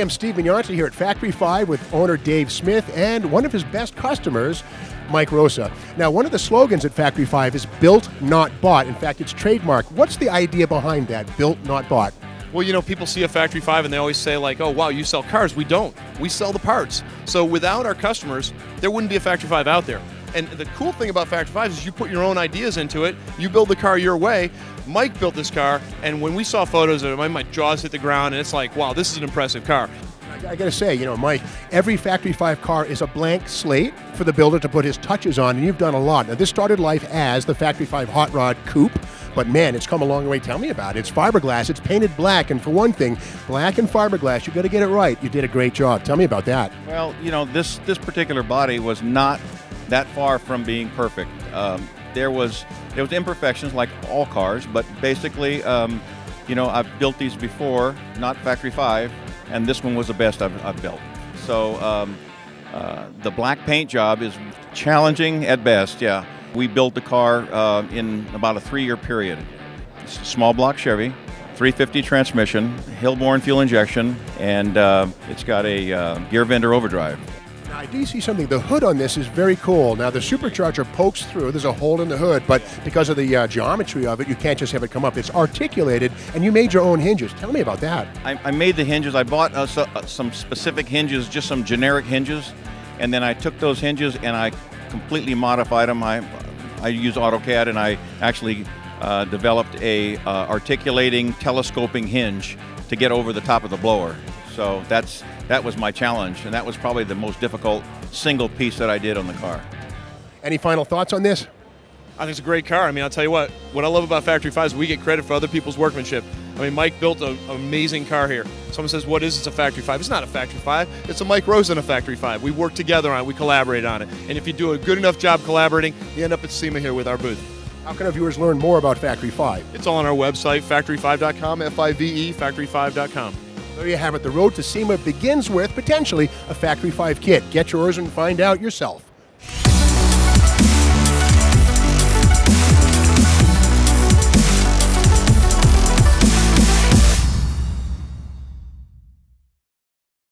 I'm Steve Magnante here at Factory 5 with owner Dave Smith and one of his best customers, Mike Rosa. Now, one of the slogans at Factory 5 is built, not bought. In fact, it's trademarked. What's the idea behind that, built, not bought? Well, you know, people see a Factory 5 and they always say, like, oh, wow, you sell cars. We don't. We sell the parts. So without our customers, there wouldn't be a Factory 5 out there. And the cool thing about Factory 5 is you put your own ideas into it, you build the car your way. Mike built this car, and when we saw photos of it, my jaws hit the ground, and it's like, wow, this is an impressive car. I gotta say, you know, Mike, every Factory 5 car is a blank slate for the builder to put his touches on, and you've done a lot. Now, this started life as the Factory 5 Hot Rod Coupe, but man, it's come a long way. Tell me about it. It's fiberglass, it's painted black, and for one thing, black and fiberglass, you gotta get it right. You did a great job. Tell me about that. Well, you know, this, this particular body was not that far from being perfect. Um, there was there was imperfections like all cars, but basically, um, you know, I've built these before, not Factory Five, and this one was the best I've, I've built. So um, uh, the black paint job is challenging at best. Yeah, we built the car uh, in about a three-year period. It's a small block Chevy, 350 transmission, Hilborn fuel injection, and uh, it's got a uh, gear vendor overdrive. I do see something. The hood on this is very cool. Now, the supercharger pokes through. There's a hole in the hood, but because of the uh, geometry of it, you can't just have it come up. It's articulated, and you made your own hinges. Tell me about that. I, I made the hinges. I bought uh, so, uh, some specific hinges, just some generic hinges, and then I took those hinges and I completely modified them. I, I use AutoCAD, and I actually uh, developed a uh, articulating telescoping hinge to get over the top of the blower. So that's that was my challenge, and that was probably the most difficult single piece that I did on the car. Any final thoughts on this? I think it's a great car. I mean, I'll tell you what, what I love about Factory 5 is we get credit for other people's workmanship. I mean, Mike built an amazing car here. Someone says, what is this, a Factory 5? It's not a Factory 5. It's a Mike Rosa and a Factory 5. We work together on it. We collaborate on it. And if you do a good enough job collaborating, you end up at SEMA here with our booth. How can our viewers learn more about Factory 5? It's all on our website, factory5.com, F-I-V-E, factory5.com. There you have it. The road to SEMA begins with potentially a Factory 5 kit. Get yours and find out yourself.